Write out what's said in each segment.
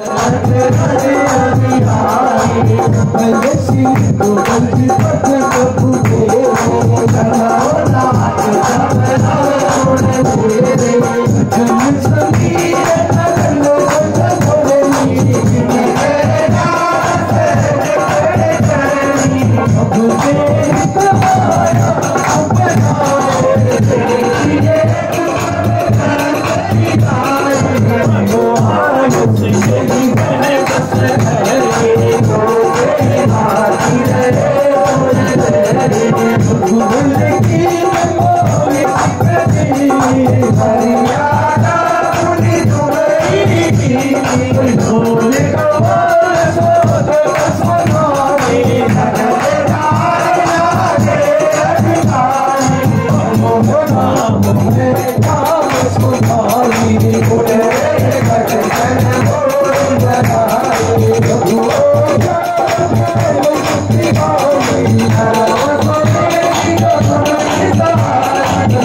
I'm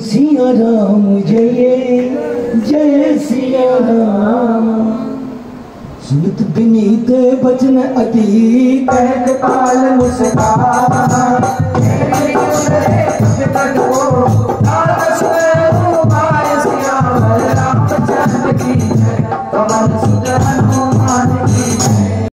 जय राम जय जय सिया राम सुनत बिनीत बचन अतीत पाल मुस्कान